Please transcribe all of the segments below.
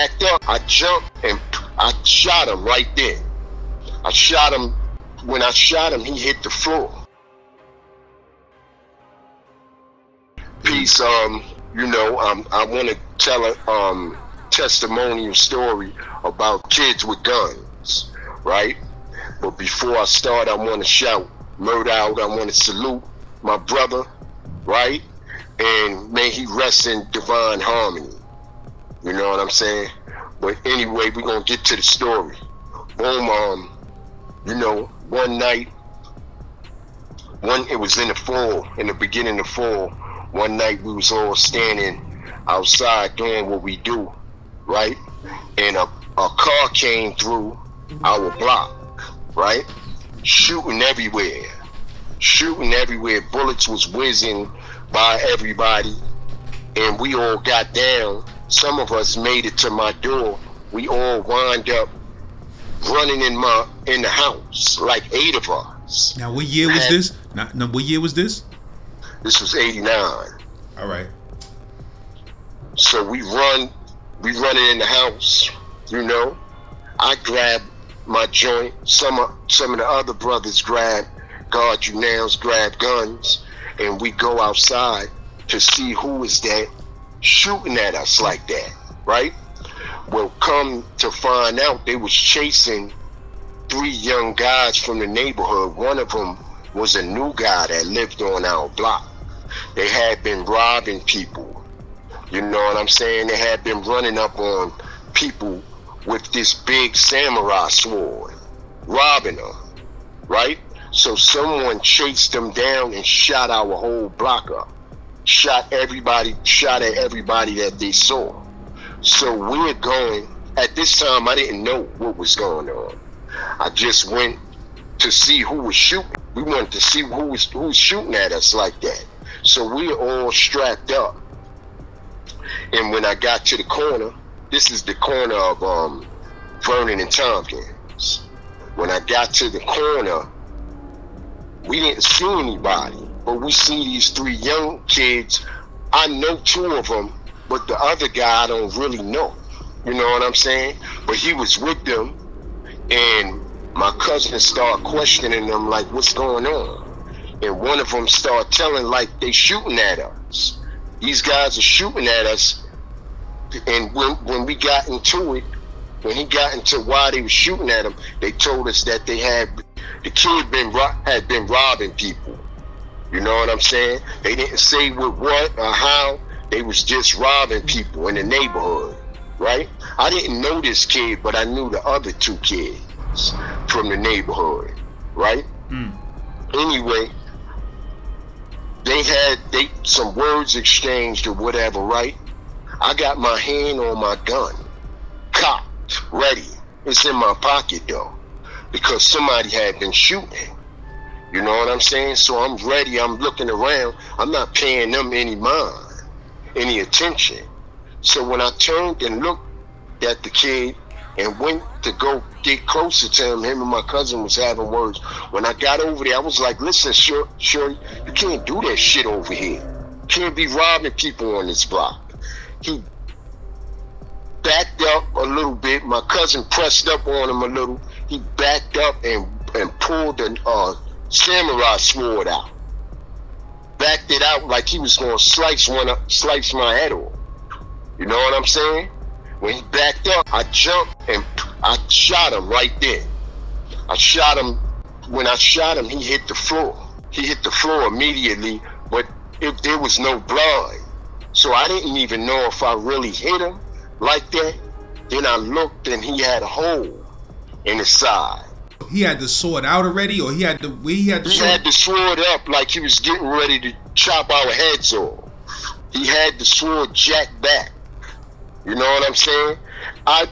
backed up, I jumped and I shot him right there. I shot him. When I shot him, he hit the floor. Peace. Um, you know, um, I want to tell a um testimonial story about kids with guns, right? But before I start, I want to shout murder out. I want to salute my brother, right? And may he rest in divine harmony. You know what I'm saying? But anyway, we're gonna get to the story. Boom, um, you know, one night, one it was in the fall, in the beginning of fall, one night we was all standing outside doing what we do, right? And a, a car came through our block, right? Shooting everywhere. Shooting everywhere. Bullets was whizzing by everybody. And we all got down. Some of us made it to my door. We all wind up running in my in the house, like eight of us. Now, what year was And- this? Not, no, what year was this? This was eighty nine. All right. So we run, we running in the house, you know. I grab my joint. Some of some of the other brothers grab guard you nails, grab guns, and we go outside to see who is that shooting at us like that, right? Well, come to find out, they was chasing three young guys from the neighborhood. One of them was a new guy that lived on our block. They had been robbing people. You know what I'm saying? They had been running up on people with this big samurai sword, robbing them, right? So someone chased them down and shot our whole block up. Shot everybody, shot at everybody that they saw. So we're going, at this time, I didn't know what was going on. I just went to see who was shooting. We wanted to see who was, who was shooting at us like that. So we're all strapped up. And when I got to the corner, this is the corner of um, Vernon and Tompkins. When I got to the corner, we didn't see anybody, but we see these three young kids. I know two of them, but the other guy I don't really know. You know what I'm saying? But he was with them, and my cousin started questioning them like, "What's going on?" And one of them started telling like they shooting at us. These guys are shooting at us. And when when we got into it, when he got into why they were shooting at him, they told us that they had the kid been had been robbing people. You know what I'm saying? They didn't say with what or how. They was just robbing people in the neighborhood, right? I didn't know this kid, but I knew the other two kids from the neighborhood, right? Mm. Anyway, they had they some words exchanged or whatever, right? I got my hand on my gun, cocked, ready. It's in my pocket though, because somebody had been shooting. You know what I'm saying? So I'm ready. I'm looking around. I'm not paying them any mind, any attention. So when I turned and looked at the kid and went to go get closer to him, him and my cousin was having words. When I got over there, I was like, listen, sure, sure, you can't do that shit over here. Can't be robbing people on this block. He backed up a little bit. My cousin pressed up on him a little. He backed up and, and pulled a uh, samurai sword out. Backed it out like he was going to slice one up, slice my head off. You know what I'm saying? When he backed up, I jumped and I shot him right there. I shot him. When I shot him, he hit the floor. He hit the floor immediately, but it, there was no blood. So I didn't even know if I really hit him like that. Then I looked and he had a hole in his side. He had the sword out already, or he had the he had the He sword. had the sword up like he was getting ready to chop our heads off. He had the sword jacked back. You know what I'm saying? I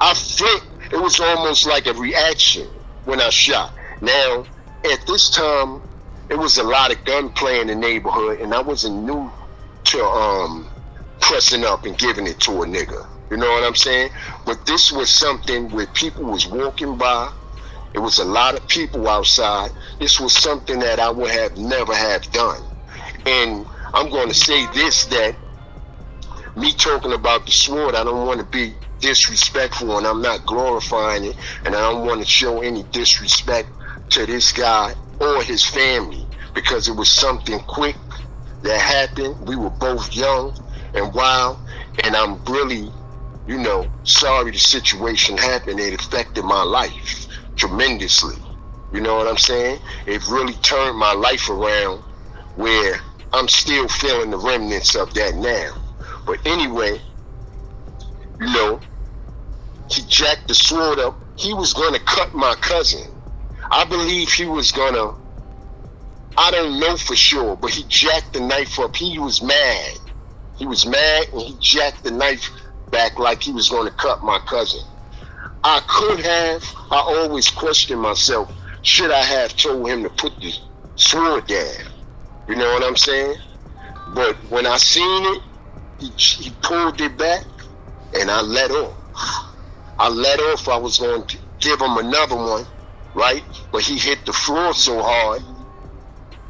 I flipped. It was almost like a reaction when I shot. Now, at this time, it was a lot of gunplay in the neighborhood, and I wasn't new to um pressing up and giving it to a nigga. You know what I'm saying? But this was something where people was walking by. It was a lot of people outside. This was something that I would have never have done. And I'm going to say this that me talking about the sword, I don't want to be disrespectful and I'm not glorifying it and I don't want to show any disrespect to this guy or his family because it was something quick that happened. We were both young and wild and I'm really, you know, sorry the situation happened. It affected my life tremendously. You know what I'm saying? It really turned my life around where I'm still feeling the remnants of that now. But anyway, you know, he jacked the sword up. He was going to cut my cousin. I believe he was going to, I don't know for sure, but he jacked the knife up. He was mad. He was mad and he jacked the knife back like he was going to cut my cousin. I could have, I always question myself, should I have told him to put the sword down? You know what I'm saying? But when I seen it, he, he pulled it back and I let off. I let off, I was going to give him another one, right? But he hit the floor so hard,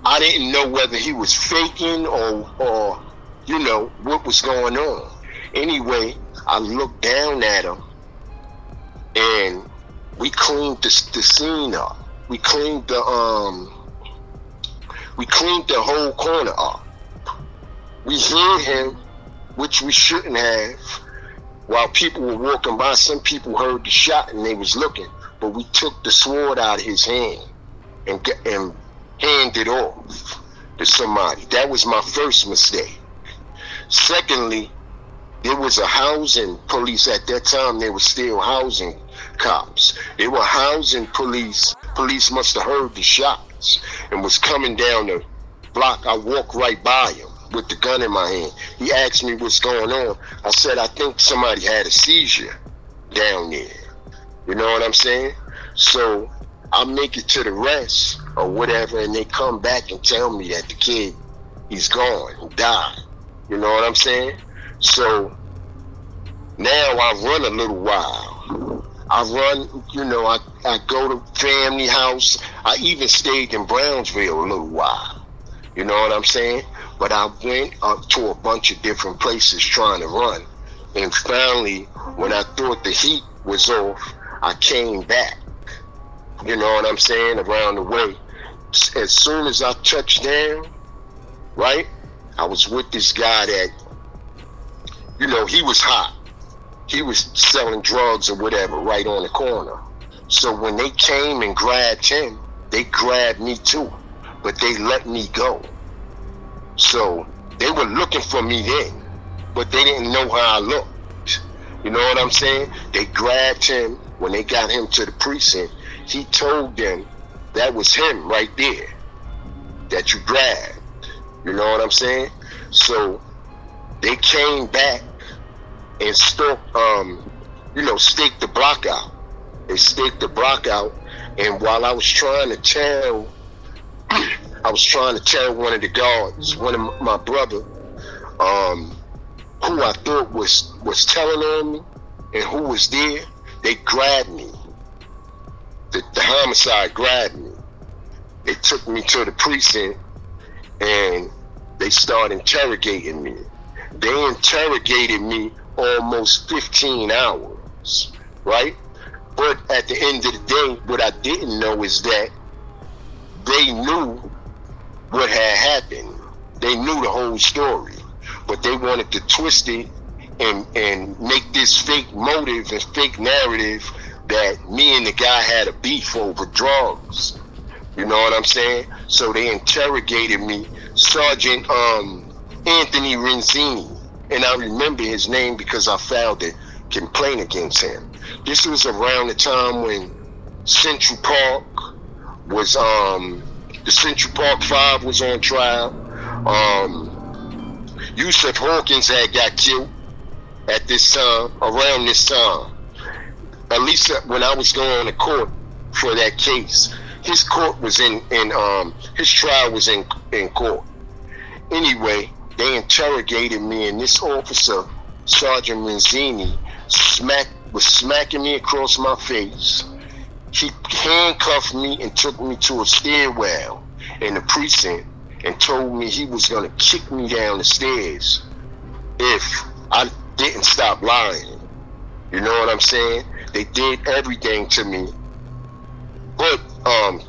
I didn't know whether he was faking or, or you know, what was going on. Anyway, I looked down at him and we cleaned the, the scene up. We cleaned the um we cleaned the whole corner up. We hid him, which we shouldn't have. While people were walking by, some people heard the shot and they was looking. But we took the sword out of his hand and and handed off to somebody. That was my first mistake. Secondly, there was a housing police at that time. They were still housing cops. They were housing police. Police must have heard the shots and was coming down the block. I walked right by him with the gun in my hand. He asked me what's going on. I said, I think somebody had a seizure down there. You know what I'm saying? So I make it to the rest or whatever, and they come back and tell me that the kid, he's gone, he died. You know what I'm saying? So now I run a little while. I run, you know, I, I go to family house. I even stayed in Brownsville a little while. You know what I'm saying? But I went up to a bunch of different places trying to run. And finally, when I thought the heat was off, I came back. You know what I'm saying? Around the way. As soon as I touched down, right? I was with this guy that, you know, he was hot. He was selling drugs or whatever right on the corner. So when they came and grabbed him, they grabbed me too. But they let me go. So they were looking for me then, but they didn't know how I looked. You know what I'm saying? They grabbed him when they got him to the precinct. He told them that was him right there that you grabbed. You know what I'm saying? So they came back and stuck, um, you know, staked the block out. They staked the block out, and while I was trying to tell, I was trying to tell one of the guards, one of my brother, um, who I thought was was telling on me, and who was there. They grabbed me. The, the homicide grabbed me. They took me to the precinct, and they started interrogating me. They interrogated me almost 15 hours, right? But at the end of the day, what I didn't know is that they knew what had happened. They knew the whole story, but they wanted to twist it and and make this fake motive and fake narrative that me and the guy had a beef over drugs. You know what I'm saying? So they interrogated me Sergeant um, Anthony Renzini, and I remember his name because I filed a complaint against him. This was around the time when Central Park was um, the Central Park Five was on trial. Um, Yusuf Hawkins had got killed at this time, around this time. At least when I was going to court for that case his court was in in um his trial was in in court. Anyway, they interrogated me, and this officer, Sergeant smack was smacking me across my face. He handcuffed me and took me to a stairwell in the precinct and told me he was gonna kick me down the stairs if I didn't stop lying. You know what I'm saying? They did everything to me. But um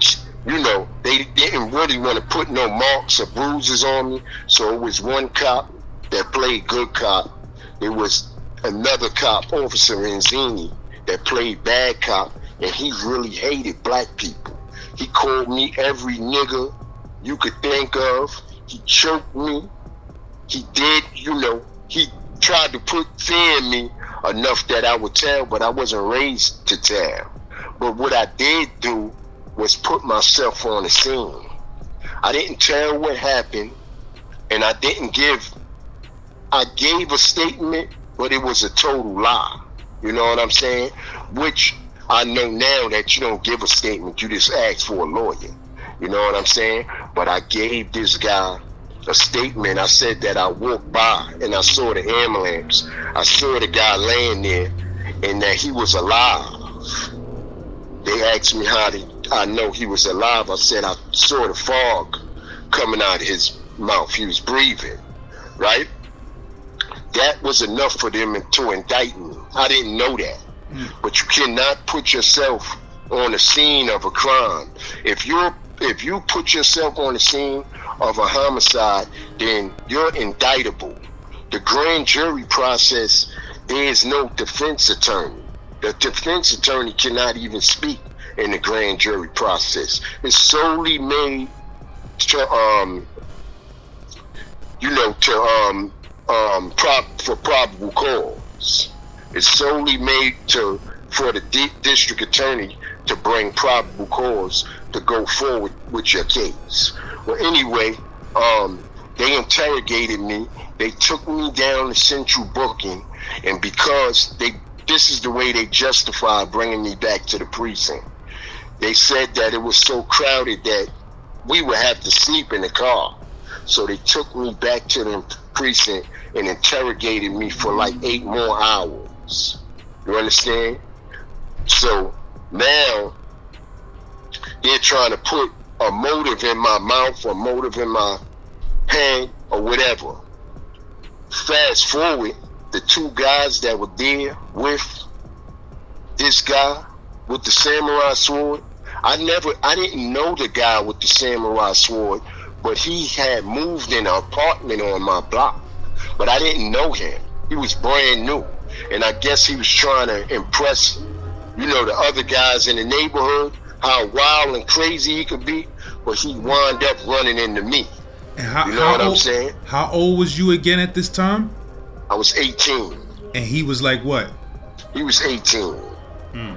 you know, they didn't really want to put no marks or bruises on me. So it was one cop that played good cop. It was another cop, Officer Renzini, that played bad cop, and he really hated black people. He called me every nigga you could think of. He choked me. He did, you know, he tried to put fear in me enough that I would tell, but I wasn't raised to tell. But what I did do was put myself on the scene. I didn't tell what happened, and I didn't give. I gave a statement, but it was a total lie. You know what I'm saying? Which I know now that you don't give a statement, you just ask for a lawyer. You know what I'm saying? But I gave this guy a statement. I said that I walked by and I saw the ambulance. I saw the guy laying there and that he was alive. They asked me how did I know he was alive. I said I saw the fog coming out of his mouth. He was breathing, right? That was enough for them to indict me. I didn't know that. Mm. But you cannot put yourself on the scene of a crime. If you're if you put yourself on the scene of a homicide, then you're indictable. The grand jury process, there is no defense attorney. The defense attorney cannot even speak in the grand jury process. It's solely made to um you know to um um prop for probable cause. It's solely made to for the D- district attorney to bring probable cause to go forward with your case. Well, anyway, um, they interrogated me. They took me down to central booking, and because they this is the way they justify bringing me back to the precinct they said that it was so crowded that we would have to sleep in the car. So they took me back to the precinct and interrogated me for like eight more hours. You understand? So now they're trying to put a motive in my mouth or motive in my hand or whatever. Fast forward, the two guys that were there with this guy with the samurai sword, I never, I didn't know the guy with the samurai sword, but he had moved in an apartment on my block. But I didn't know him. He was brand new. And I guess he was trying to impress, you know, the other guys in the neighborhood, how wild and crazy he could be. But he wound up running into me. And how, you know how what old, I'm saying? How old was you again at this time? I was 18. And he was like what? He was 18. Hmm.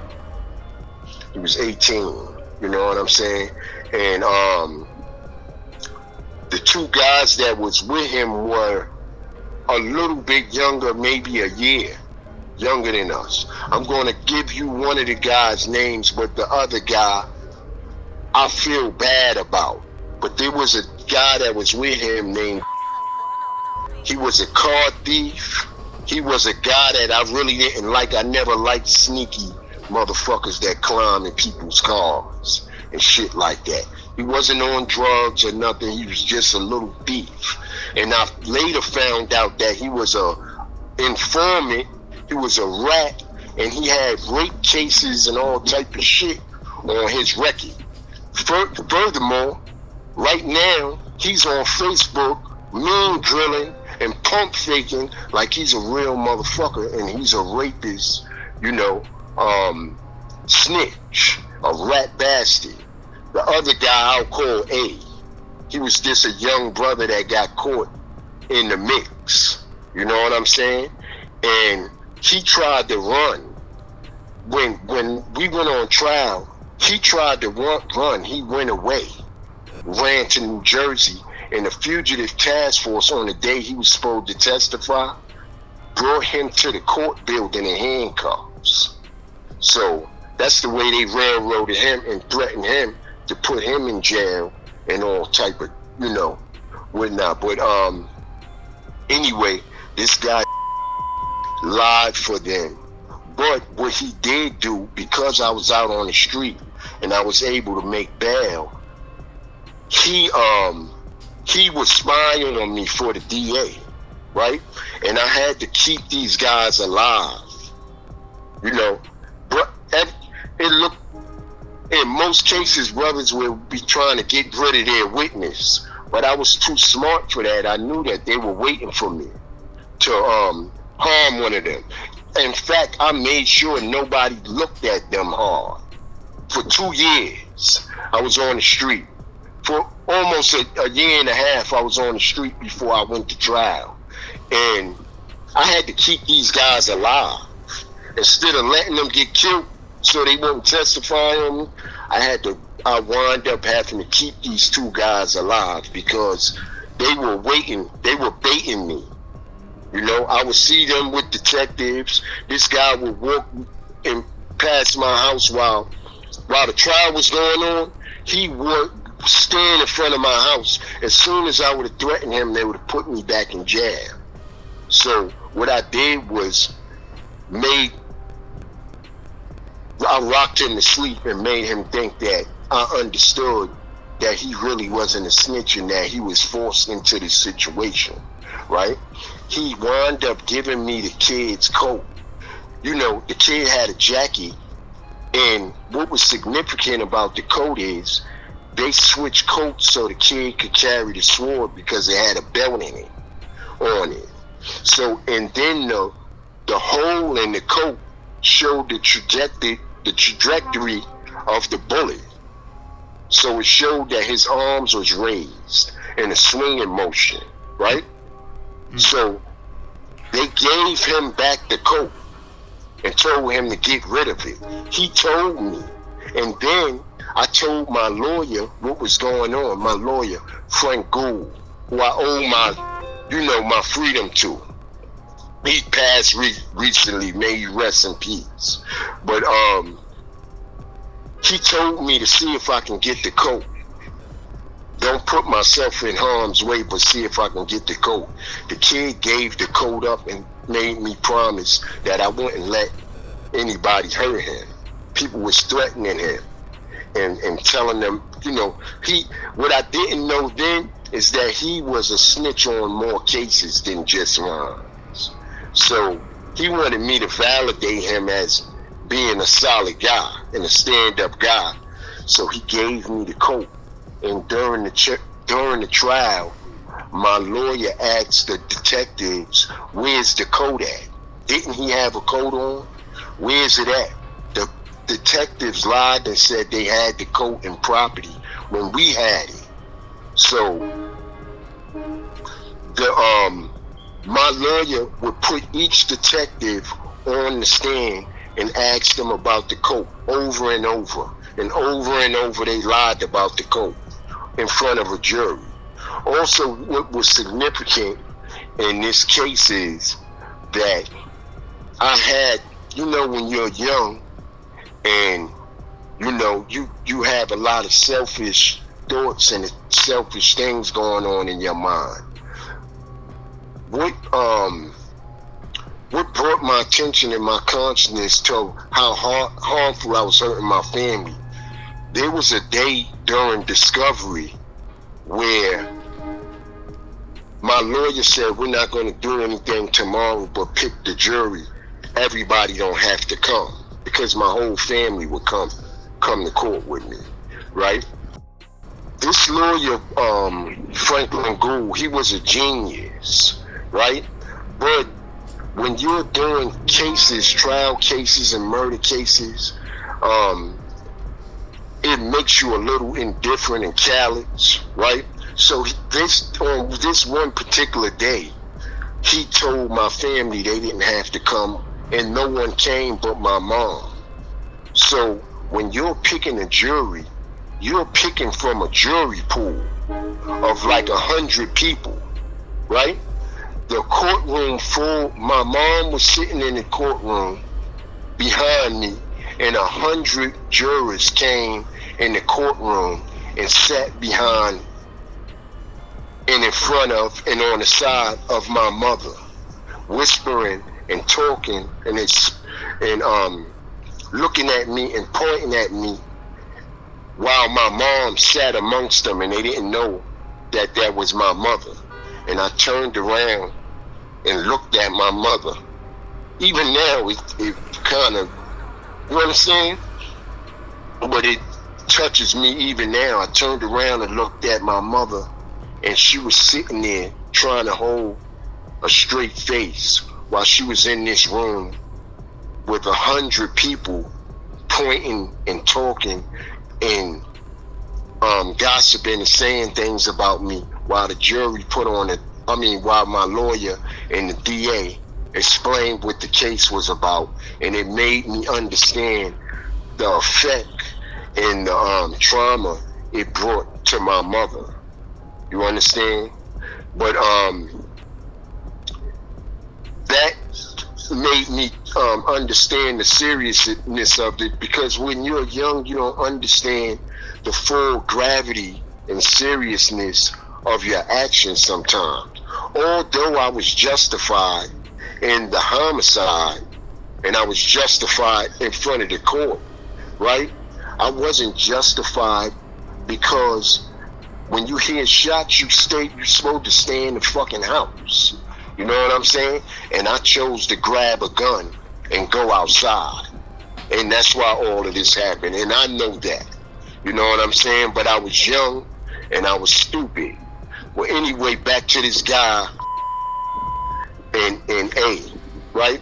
He was 18. You know what I'm saying? And um, the two guys that was with him were a little bit younger, maybe a year younger than us. I'm going to give you one of the guys' names, but the other guy, I feel bad about. But there was a guy that was with him named. He was a car thief. He was a guy that I really didn't like. I never liked sneaky motherfuckers that climb in people's cars and shit like that. He wasn't on drugs or nothing. He was just a little thief. And I later found out that he was a informant. He was a rat, and he had rape cases and all type of shit on his record. Furthermore, right now he's on Facebook, mean drilling and pump faking like he's a real motherfucker and he's a rapist, you know, um, snitch, a rat bastard. The other guy I'll call A. He was just a young brother that got caught in the mix. You know what I'm saying? And he tried to run. When when we went on trial, he tried to run, run. He went away, ran to New Jersey, and the fugitive task force on the day he was supposed to testify brought him to the court building in handcuffs. So that's the way they railroaded him and threatened him to put him in jail and all type of, you know, whatnot. But um, anyway, this guy lied for them. But what he did do, because I was out on the street and I was able to make bail, he um he was spying on me for the DA. right? And I had to keep these guys alive. You know, but it looked in most cases brothers would be trying to get rid of their witness, but I was too smart for that. I knew that they were waiting for me to um, harm one of them. In fact, I made sure nobody looked at them hard. For two years, I was on the street. For almost a, a year and a half, I was on the street before I went to trial. And I had to keep these guys alive. Instead of letting them get killed so they wouldn't testify on me, I had to, I wound up having to keep these two guys alive because they were waiting, they were baiting me. You know, I would see them with detectives. This guy would walk and pass my house while while the trial was going on. He would stand in front of my house. As soon as I would have threatened him, they would have put me back in jail. So what I did was made I rocked him to sleep and made him think that I understood that he really wasn't a snitch and that he was forced into this situation, right? He wound up giving me the kid's coat. You know, the kid had a jacket, and what was significant about the coat is they switched coats so the kid could carry the sword because it had a belt in it, on it. So, and then the the hole in the coat showed the trajectory the trajectory of the bullet. So it showed that his arms was raised in a swinging motion, right? Mm-hmm. So they gave him back the coat and told him to get rid of it. He told me. And then I told my lawyer what was going on. My lawyer, Frank Gould, who I owe my, you know, my freedom to. He passed re- recently. May he rest in peace. But um, he told me to see if I can get the coat. Don't put myself in harm's way, but see if I can get the coat. The kid gave the coat up and made me promise that I wouldn't let anybody hurt him. People was threatening him and, and telling them, you know, he what I didn't know then is that he was a snitch on more cases than just mine. So he wanted me to validate him as being a solid guy and a stand-up guy. So he gave me the coat. And during the ch- during the trial, my lawyer asked the detectives, "Where's the coat at? Didn't he have a coat on? Where's it at?" The detectives lied and said they had the coat and property when we had it. So the um my lawyer would put each detective on the stand and ask them about the coat over and over. And over and over they lied about the coat in front of a jury. Also, what was significant in this case is that I had, you know, when you're young and you know, you you have a lot of selfish thoughts and selfish things going on in your mind what um what brought my attention and my consciousness to how har- harmful I was hurting my family. There was a day during discovery where my lawyer said we're not going to do anything tomorrow but pick the jury. Everybody don't have to come because my whole family would come come to court with me, right? This lawyer, um, Franklin Gould, he was a genius right? But when you're doing cases, trial cases, and murder cases, um, it makes you a little indifferent and callous, right? So this on this one particular day, he told my family they didn't have to come, and no one came but my mom. So when you're picking a jury, you're picking from a jury pool of like a hundred people, right? The courtroom full. My mom was sitting in the courtroom behind me, and a hundred jurors came in the courtroom and sat behind and in front of and on the side of my mother, whispering and talking and it's and um looking at me and pointing at me while my mom sat amongst them and they didn't know that that was my mother. And I turned around and looked at my mother. Even now, it, it kind of, you know what I'm saying? But it touches me even now. I turned around and looked at my mother, and she was sitting there trying to hold a straight face while she was in this room with a hundred people pointing and talking and um, gossiping and saying things about me while the jury put on it. I mean, while my lawyer and the DA explained what the case was about, and it made me understand the effect and the um, trauma it brought to my mother. You understand? But um, that made me um, understand the seriousness of it because when you're young, you don't understand the full gravity and seriousness of your actions sometimes. Although I was justified in the homicide and I was justified in front of the court, right? I wasn't justified because when you hear shots, you stay, you're supposed to stay in the fucking house. You know what I'm saying? And I chose to grab a gun and go outside. And that's why all of this happened. And I know that. You know what I'm saying? But I was young and I was stupid. Well, anyway, back to this guy and, and A, right?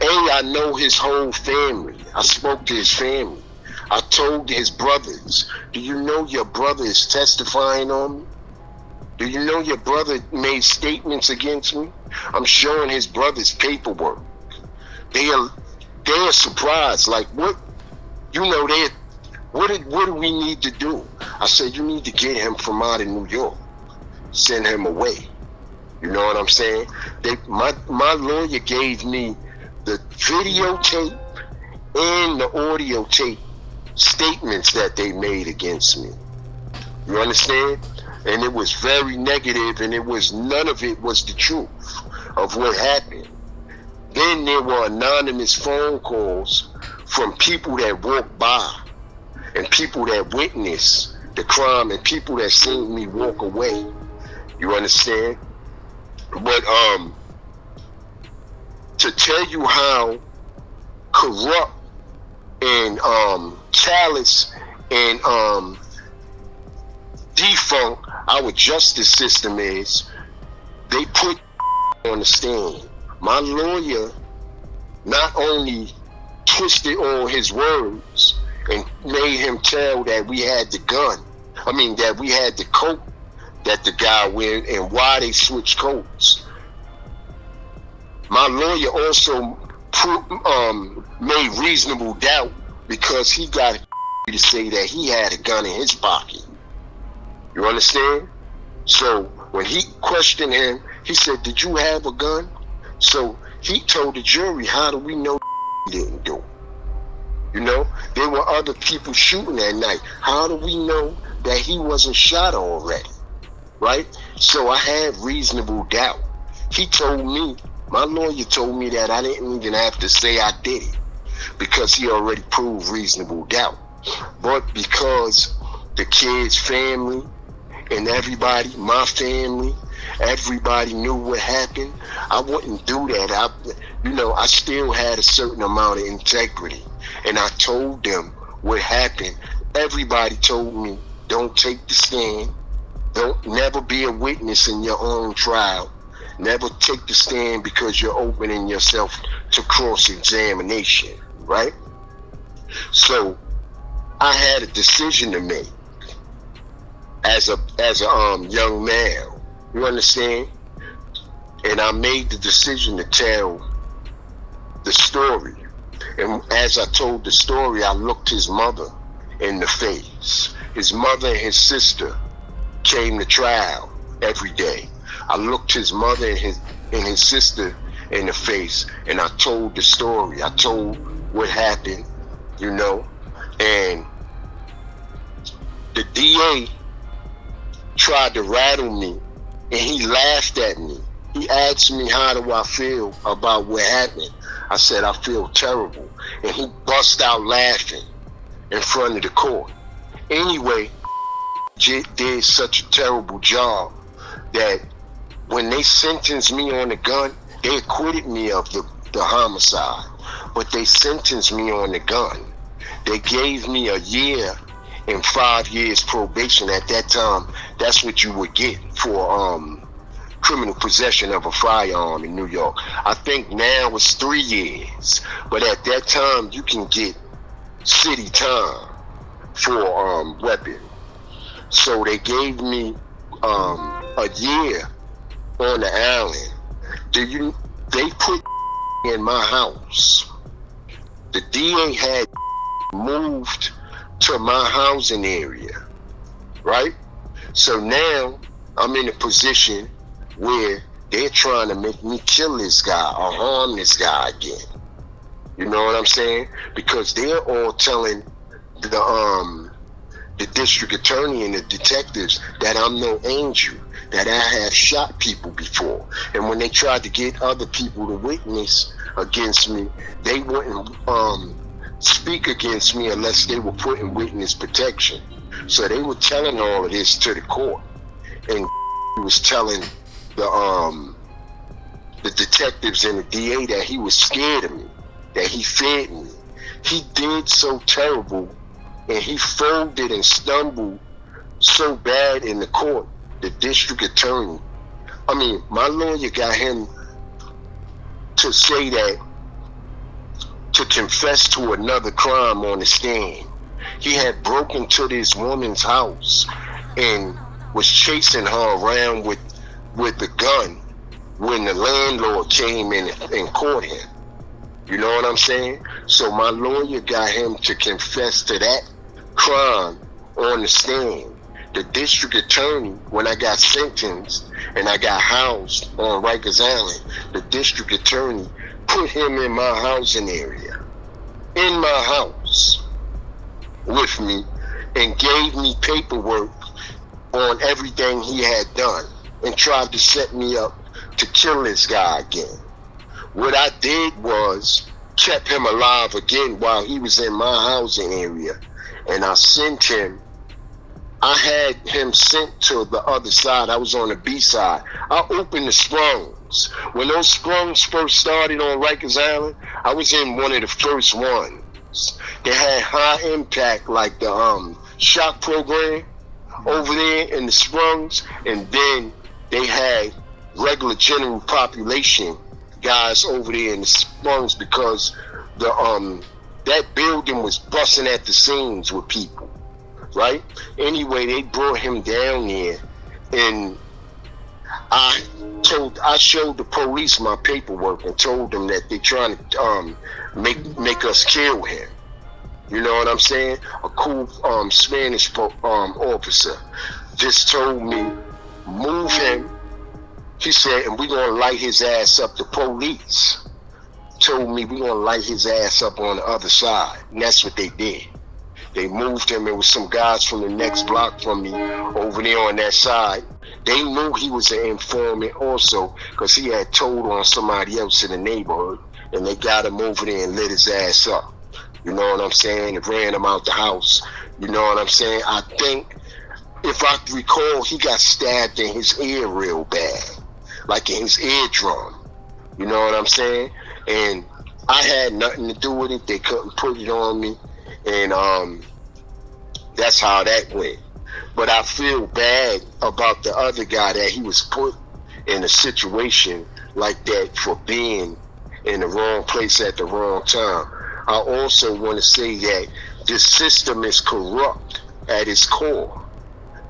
A, I know his whole family. I spoke to his family. I told his brothers, do you know your brother is testifying on me? Do you know your brother made statements against me? I'm showing his brother's paperwork. They are they are surprised. Like what you know they what did what do we need to do? I said you need to get him from out of New York. Send him away. You know what I'm saying? They my my lawyer gave me the videotape and the audio tape statements that they made against me. You understand? And it was very negative, and it was none of it was the truth of what happened. Then there were anonymous phone calls from people that walked by and people that witnessed the crime and people that seen me walk away. You understand? But um to tell you how corrupt and um callous and um, defunct our justice system is, they put on the stand. My lawyer not only twisted all his words and made him tell that we had the gun, I mean that we had the coat that the guy wear and why they switched codes. My lawyer also um, made reasonable doubt because he got to say that he had a gun in his pocket. You understand? So when he questioned him, he said, "Did you have a gun?" So he told the jury, "How do we know he didn't do it?" You know, there were other people shooting that night. How do we know that he wasn't shot already? Right? So I had reasonable doubt. He told me, my lawyer told me that I didn't even have to say I did it because he already proved reasonable doubt. But because the kid's family and everybody, my family, everybody knew what happened, I wouldn't do that. I, you know, I still had a certain amount of integrity, and I told them what happened. Everybody told me, don't take the stand. Don't never be a witness in your own trial. Never take the stand because you're opening yourself to cross examination right? So I had a decision to make as a as a um, young man. You understand? And I made the decision to tell the story. And as I told the story, I looked his mother in the face. His mother and his sister came to trial every day. I looked his mother and his and his sister in the face and I told the story. I told what happened, you know, and the DA tried to rattle me and he laughed at me. He asked me how do I feel about what happened. I said I feel terrible. And he bust out laughing in front of the court. Anyway, did such a terrible job that when they sentenced me on the gun, They acquitted me of the, the homicide, but they sentenced me on the gun. They gave me a year and five years probation at that time. That's what you would get for um, criminal possession of a firearm in New York. I think now it's three years, but at that time you can get city time for um, weapon. So they gave me um, a year on the island. Do you? They put in my house. The DA had moved to my housing area, right? So now I'm in a position where they're trying to make me kill this guy or harm this guy again. You know what I'm saying? Because they're all telling the um the district attorney and the detectives that I'm no angel, that I have shot people before. And when they tried to get other people to witness against me, they wouldn't um, speak against me unless they were put in witness protection. So they were telling all of this to the court. And he was telling the um the detectives and the DA that he was scared of me, that he feared me. He did so terrible and he folded and stumbled so bad in the court, the district attorney. I mean, my lawyer got him to say that to confess to another crime on the stand. He had broken to this woman's house and was chasing her around with with the gun when the landlord came in and caught him. You know what I'm saying? So my lawyer got him to confess to that crime on the stand. The district attorney, when I got sentenced and I got housed on Rikers Island, the district attorney put him in my housing area, in my house with me, and gave me paperwork on everything he had done and tried to set me up to kill this guy again. What I did was kept him alive again while he was in my housing area and I sent him. I had him sent to the other side. I was on the B side. I opened the sprungs. When those sprungs first started on Rikers Island, I was in one of the first ones. They had high impact, like the um, shock program over there in the sprungs, and then they had regular general population guys over there in the sprungs because the um that building was busting at the seams with people, right? Anyway, they brought him down there, and I told, I showed the police my paperwork and told them that they're trying to um, make make us kill him. You know what I'm saying? A cool um, Spanish um, officer just told me, move him. He said, and we're gonna light his ass up. The police told me we're gonna light his ass up on the other side. And that's what they did. They moved him. It was some guys from the next block from me over there on that side. They knew he was an informant also because he had told on somebody else in the neighborhood. And they got him over there and lit his ass up. You know what I'm saying? And ran him out the house. You know what I'm saying? I think, if I recall, he got stabbed in his ear real bad. Like in his eardrum. You know what I'm saying? And I had nothing to do with it. They couldn't put it on me, and um, that's how that went. But I feel bad about the other guy that he was put in a situation like that for being in the wrong place at the wrong time. I also want to say that this system is corrupt at its core.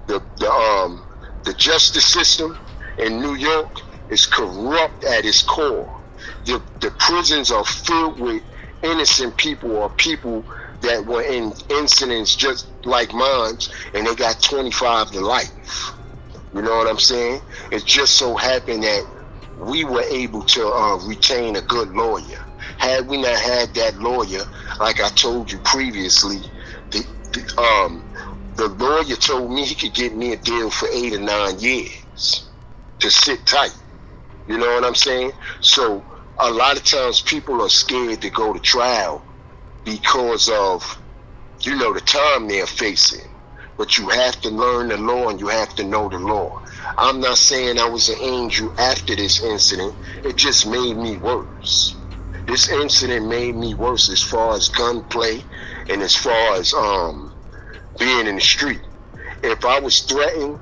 The the um the justice system in New York is corrupt at its core the, the prisons are filled with innocent people or people that were in incidents just like mine and they got 25 to life. You know what I'm saying? It just so happened that we were able to uh, retain a good lawyer. Had we not had that lawyer, like I told you previously, the, the, um, the lawyer told me he could get me a deal for eight or nine years to sit tight. You know what I'm saying? So a lot of times people are scared to go to trial because of you know the time they're facing but you have to learn the law and you have to know the law I'm not saying I was an angel after this incident. It just made me worse. This incident made me worse as far as gunplay and as far as um being in the street. If I was threatened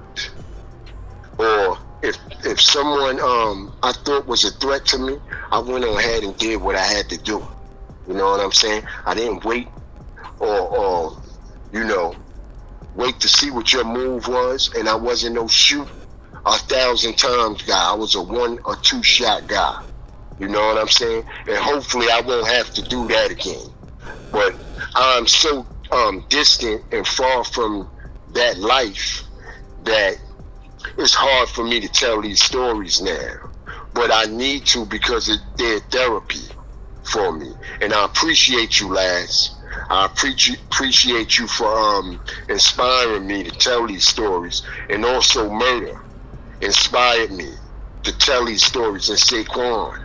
or if if someone um I thought was a threat to me, I went ahead and did what I had to do. You know what I'm saying? I didn't wait or or you know wait to see what your move was, and I wasn't no shoot a thousand times guy. I was a one or two shot guy. You know what I'm saying? And hopefully I won't have to do that again. But I'm so um, distant and far from that life that it's hard for me to tell these stories now. But I need to because it, they're therapy for me. And I appreciate you, Laz. I appreciate appreciate you for um, inspiring me to tell these stories, and also murder inspired me to tell these stories, and Saquon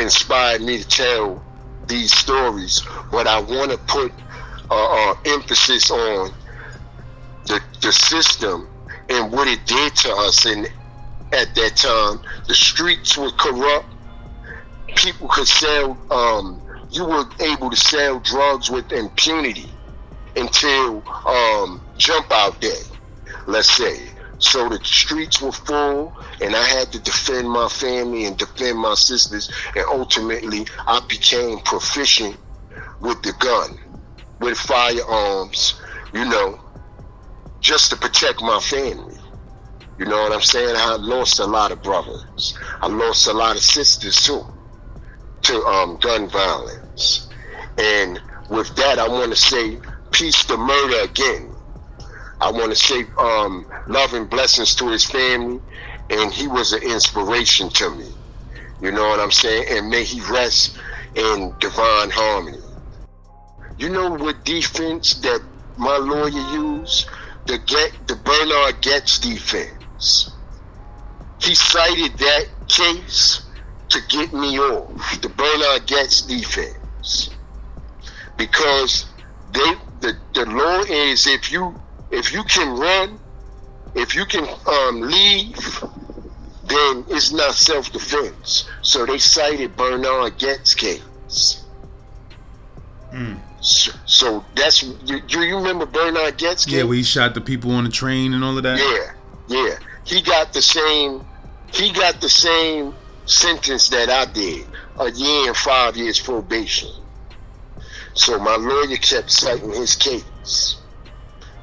inspired me to tell these stories. But I want to put uh, uh, emphasis on the the system and what it did to us. And at that time, the streets were corrupt. People could sell. Um, you were able to sell drugs with impunity until um, jump out day, let's say. So the streets were full, and I had to defend my family and defend my sisters, and ultimately I became proficient with the gun, with firearms, you know, just to protect my family. You know what I'm saying? I lost a lot of brothers. I lost a lot of sisters too to um, gun violence. And with that, I want to say peace to murder again. I want to say um, love and blessings to his family, and he was an inspiration to me. You know what I'm saying? And may he rest in divine harmony. You know what defense that my lawyer used? The get the Bernhard Goetz defense. He cited that case to get me off the Bernhard Goetz defense because they the, the law is if you if you can run if you can um, leave then it's not self-defense so they cited Bernhard Goetz case. So, so, that's do you remember Bernhard case? yeah where he shot the people on the train and all of that yeah yeah he got the same he got the same sentence that I did, a year and five years probation. So my lawyer kept citing his case.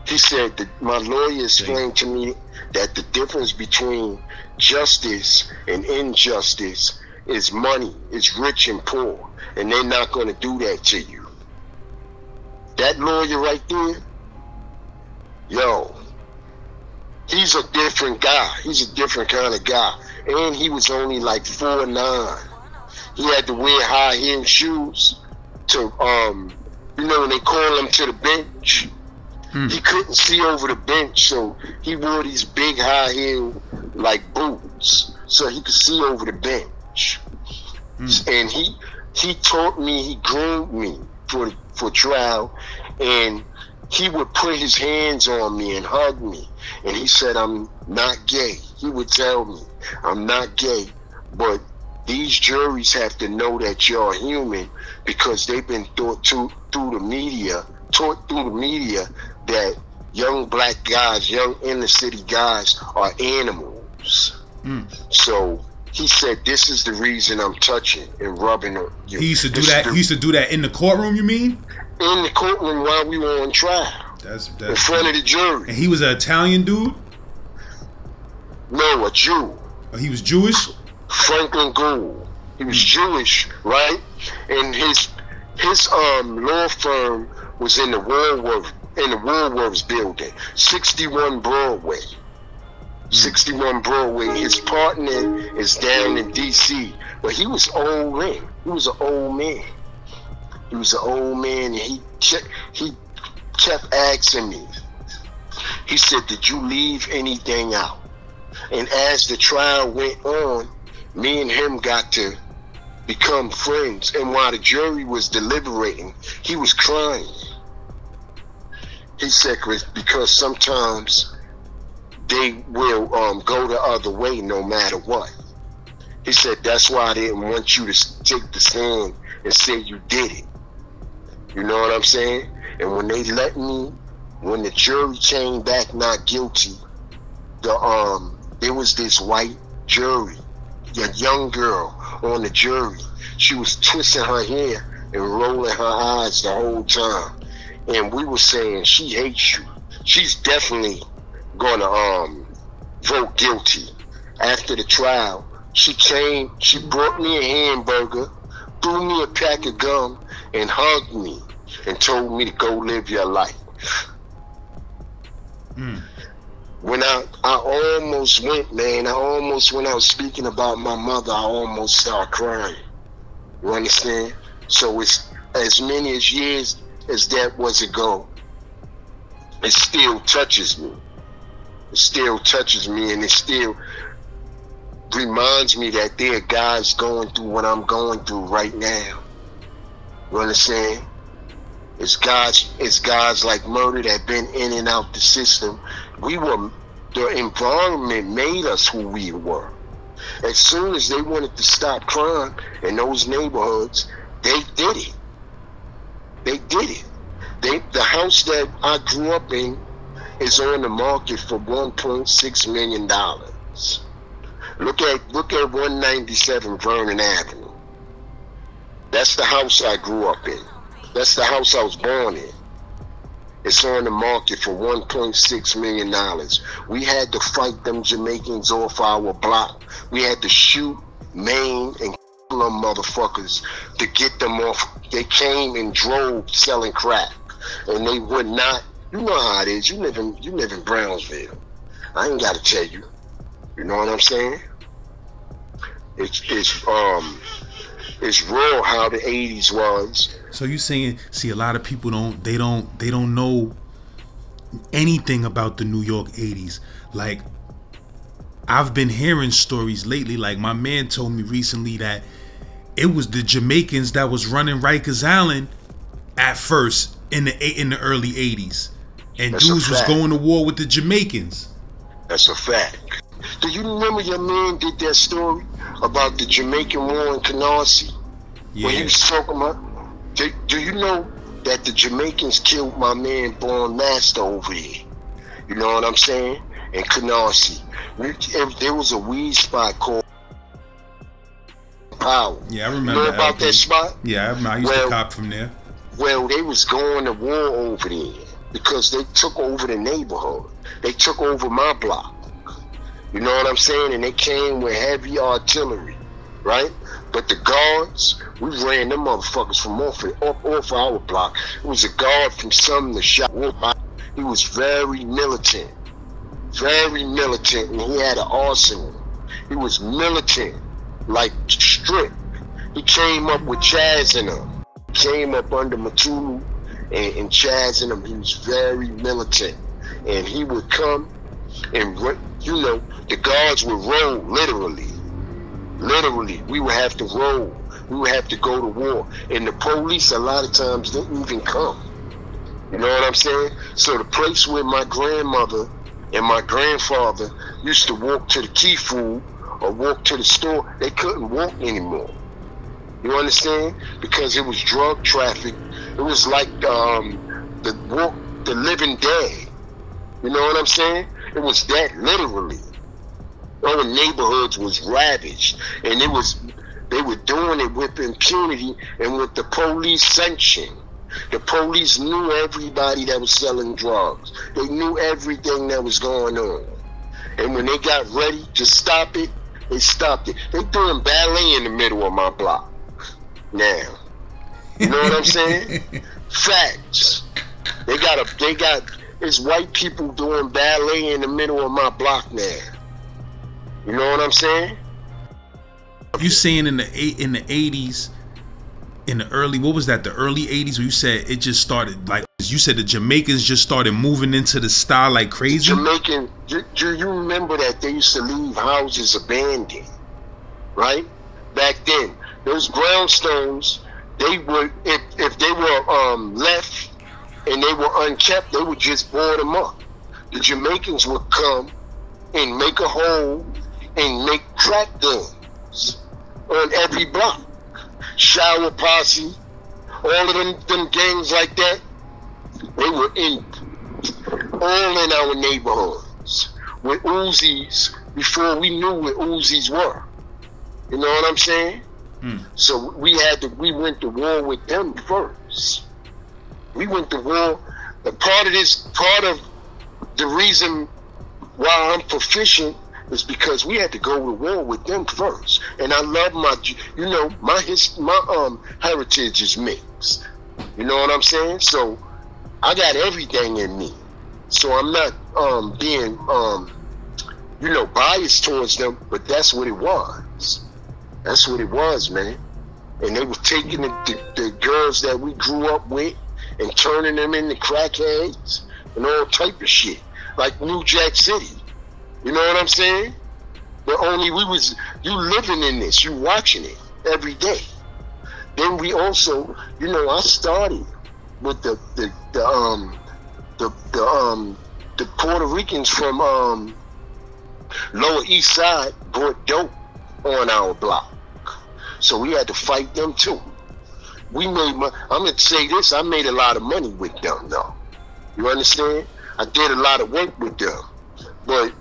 He said that my lawyer explained to me that the difference between justice and injustice is money, is rich and poor, and they're not going to do that to you. That lawyer right there, yo, he's a different guy. He's a different kind of guy and he was only like four nine. He had to wear high heel shoes to um, you know, when they call him to the bench. Hmm. He couldn't see over the bench, so he wore these big high heel like boots, so he could see over the bench. Hmm. And he he taught me, he groomed me for for trial, and he would put his hands on me and hug me, and he said, "I'm not gay." He would tell me, I'm not gay, but these juries have to know that you're human because they've been taught to, through the media, taught through the media that young black guys, young inner city guys are animals. Mm. So he said, "This is the reason I'm touching and rubbing you." He used to do this that. The, he used to do that in the courtroom. You mean? In the courtroom while we were on trial. That's, that's in front of the jury. And he was an Italian dude. No, a Jew. Oh, he was Jewish. Franklin Gould. He was Jewish, right? And his his um law firm was in the Woolworth in the Woolworths building, 61 Broadway. 61 Broadway. His partner is down in D.C., but he was old man. He was an old man. He was an old man, and he he kept asking me. He said, "Did you leave anything out?" And as the trial went on, me and him got to become friends. And while the jury was deliberating, he was crying. He said, because sometimes they will um, go the other way no matter what. He said that's why I didn't want you to take the stand and say you did it. You know what I'm saying? And when they let me, when the jury came back not guilty, the um there was this white jury, a young girl on the jury. She was twisting her hair and rolling her eyes the whole time. And we were saying she hates you. She's definitely gonna um vote guilty after the trial. She came, she brought me a hamburger, threw me a pack of gum, and hugged me and told me to go live your life. Mm. When I, I almost went, man, I almost, when I was speaking about my mother, I almost started crying. You understand? So it's as many as years as that was ago, it still touches me. It still touches me and it still reminds me that there are guys going through what I'm going through right now. You understand? It's guys, it's guys like murder that been in and out the system. We were, the environment made us who we were. As soon as they wanted to stop crime in those neighborhoods, they did it. They did it. They, the house that I grew up in is on the market for 1.6 million dollars. Look at look at 197 Vernon Avenue. That's the house I grew up in. That's the house I was born in. It's on the market for 1.6 million dollars. We had to fight them Jamaicans off our block. We had to shoot, maim, and kill them motherfuckers to get them off. They came and drove selling crack, and they would not. You know how it is. You live in you live in Brownsville. I ain't got to tell you. You know what I'm saying? It's it's um it's real how the '80s was. So you saying, see, a lot of people don't, they don't, they don't know anything about the New York '80s. Like, I've been hearing stories lately. Like my man told me recently that it was the Jamaicans that was running Rikers Island at first in the in the early '80s, and That's dudes was going to war with the Jamaicans. That's a fact. Do you remember your man did that story about the Jamaican war in Canarsie? Yeah. When he was talking about, do, do you know that the Jamaicans killed my man Born Master over here? You know what I'm saying? In Canarsie. There was a weed spot called Power. Yeah, I remember. You know about that spot? Yeah, I, remember. I used well, to cop from there. Well, they was going to war over there because they took over the neighborhood. They took over my block. You know what I'm saying? And they came with heavy artillery, right? But the guards, we ran them motherfuckers from off, off, off our block. It was a guard from some the shot. He was very militant, very militant, and he had an arsenal. He was militant, like strict. He came up with Chaz in him. Came up under Mutulu and, and Chaz in him. He was very militant, and he would come and you know the guards would roll literally. Literally, we would have to roll. We would have to go to war. And the police a lot of times didn't even come. You know what I'm saying? So the place where my grandmother and my grandfather used to walk to the key food or walk to the store, they couldn't walk anymore. You understand? Because it was drug traffic. It was like um, the walk, the living dead. You know what I'm saying? It was that literally all the neighborhoods was ravaged, and it was they were doing it with impunity and with the police sanction. The police knew everybody that was selling drugs. They knew everything that was going on. And when they got ready to stop it, they stopped it. They doing ballet in the middle of my block. Now. You know what I'm saying? Facts. They got a they got it's white people doing ballet in the middle of my block now. You know what I'm saying? You saying in the eight in the eighties, in the early what was that? The early eighties where you said it just started like you said the Jamaicans just started moving into the Stuy like crazy. Jamaican, do, do you remember that they used to leave houses abandoned, right? Back then, those brownstones, they were if if they were um, left and they were unkept, they would just board them up. The Jamaicans would come and make a hole and make crack guns on every block. Shower posse, all of them them gangs like that, they were in all in our neighborhoods with Uzis before we knew what Uzis were. You know what I'm saying? Hmm. So we had to we went to war with them first. We went to war. The part of this part of the reason why I'm proficient is because we had to go to war with them first. And I love my you know, my his my um heritage is mixed. You know what I'm saying? So I got everything in me. So I'm not um being um you know biased towards them, but that's what it was. That's what it was, man. And they were taking the, the, the girls that we grew up with and turning them into crackheads and all type of shit. Like New Jack City. You know what I'm saying? But only we was you living in this, you watching it every day. Then we also, you know, I started with the the, the um the the um the Puerto Ricans from um Lower East Side brought dope on our block. So we had to fight them too. We made mo- I'm gonna say this, I made a lot of money with them though. You understand? I did a lot of work with them. But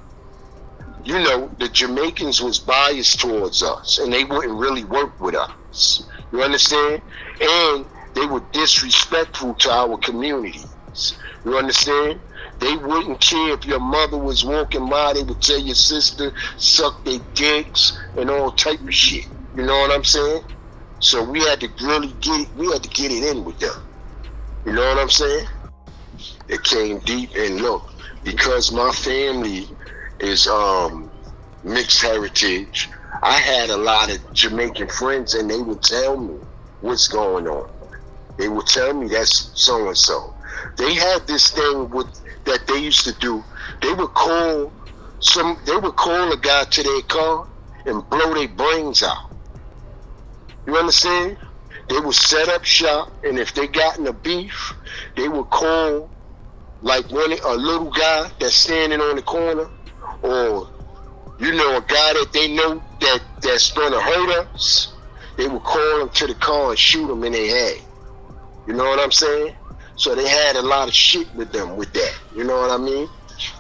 you know, the Jamaicans was biased towards us and they wouldn't really work with us. You understand? And they were disrespectful to our communities. You understand? They wouldn't care if your mother was walking by, they would tell your sister, suck their dicks and all type of shit. You know what I'm saying? So we had to really get it, we had to get it in with them. You know what I'm saying? It came deep and look, because my family is um mixed heritage, I had a lot of Jamaican friends and they would tell me what's going on. They would tell me that's so and so. They had this thing with that they used to do. They would call some they would call a guy to their car and blow their brains out. You understand? They would set up shop and if they got in a beef, they would call like one a little guy that's standing on the corner or you know a guy that they know that that's gonna hurt us, they would call him to the car and shoot him in their head. You know what I'm saying? So they had a lot of shit with them with that. You know what I mean?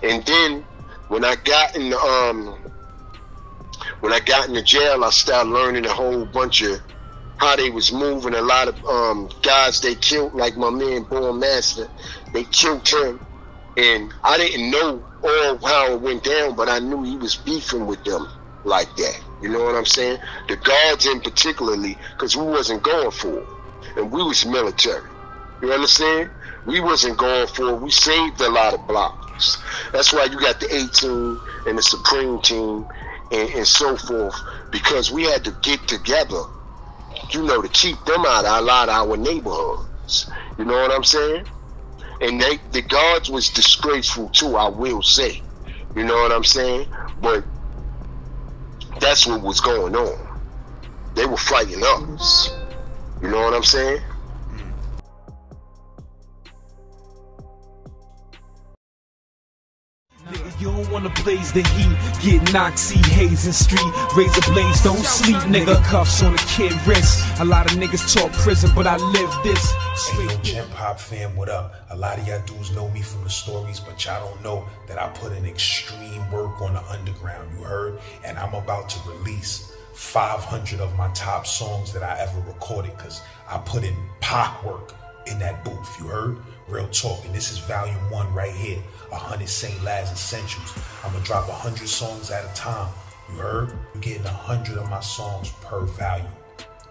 And then when I got in the um when I got in the jail, I started learning a whole bunch of how they was moving. A lot of um guys they killed, like my man Born Master, they killed him, and I didn't know all how it went down, but I knew he was beefing with them like that. You know what I'm saying? The guards in particularly, because we wasn't going for it, and we was military. You understand? We wasn't going for it. We saved a lot of blocks. That's why you got the 18 and the Supreme team and, and so forth, because we had to get together, you know, to keep them out of a lot of our neighborhoods. You know what I'm saying? And they, the guards was disgraceful too, I will say. You know what I'm saying? But that's what was going on. They were fighting us. You know what I'm saying? You don't wanna blaze the heat. Get haze in street. Razor blades, don't sleep, nigga. Cuffs on the kid wrist. A lot of niggas talk prison, but I live this. Hey yo, Gen Pop fam, what up? A lot of y'all dudes know me from the stories, but y'all don't know that I put in extreme work on the underground, you heard? And I'm about to release 500 of my top songs that I ever recorded because I put in Pac work in that booth, you heard? Real talk. And this is volume one right here. 100 St. Laz Essentials. I'm gonna drop 100 songs at a time. You heard? You're getting 100 of my songs per volume.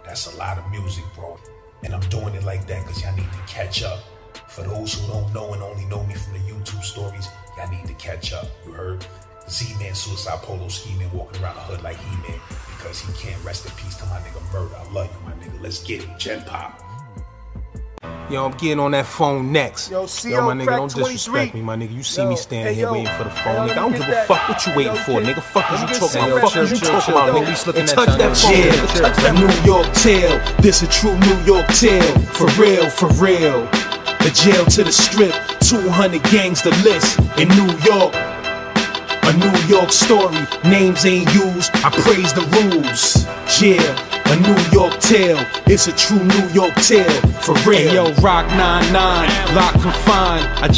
That's a lot of music, bro. And I'm doing it like that because y'all need to catch up. For those who don't know and only know me from the YouTube stories, y'all need to catch up. You heard? Z-Man, Suicide Polo Ski Man walking around the hood like He-Man because he can't rest in peace to my nigga Murder. I love you, my nigga. Let's get it. Gen Pop. Yo, I'm getting on that phone next. Yo, Yo, my nigga, don't disrespect me, my nigga. You see Yo, me standing hey, here waiting for the phone, nigga. I don't give a fuck what you waiting for, nigga. Fuck is you talking about? Fuck is you talking about, nigga? And at touch that phone, Chill, nigga. chill, Touch that New York tale. This a true New York tale. For real, for real. The jail to the strip, 200 gangs the list in New York. a New York story. Names ain't used, I praise the rules. Yeah. A New York tale, it's a true New York tale, for real. Yo, Rock 99, lock confined. I